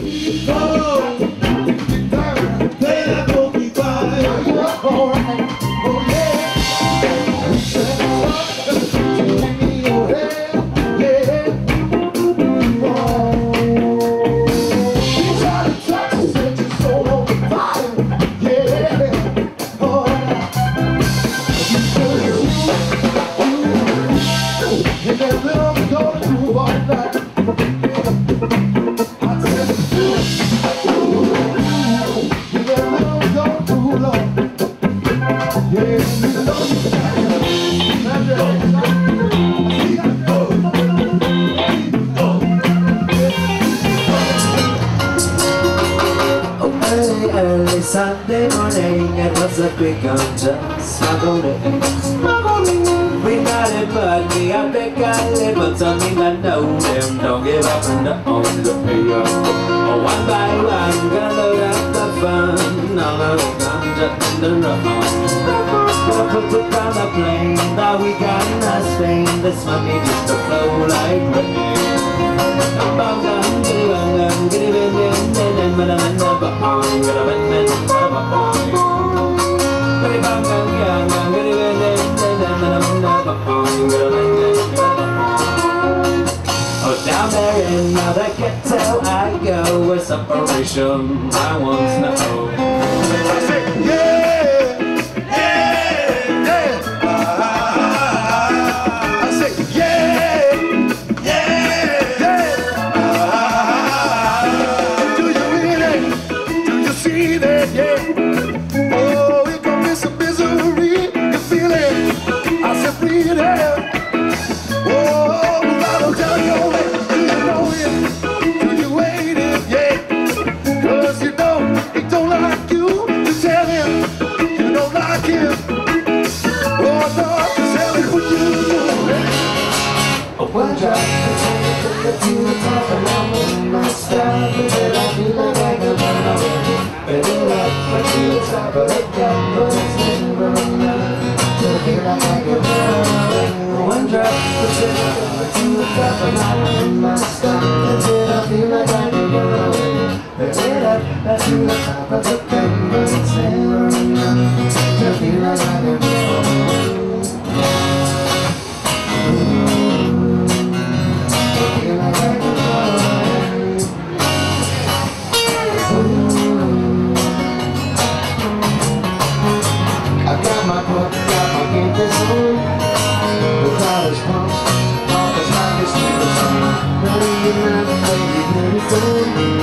Oh! Early Sunday morning It was a big hunter smuggling Smuggling We got it but me I think I live But tell me I know them Don't give up and don't look me up oh, One by one Gonna load up the fun All of the ganja in the run but put down the blame that we got in us thing This money just to flow like rain Oh, down there in another ghetto I go Where separation I once know yeah. Oh, it misery, you feel it. I said, it. Oh, don't it. Do you know it? Do you hate it? Don't like you tell him. You don't like him. Oh, tell him you But it got busted around a One drop, put it to the top in my baby, baby, don't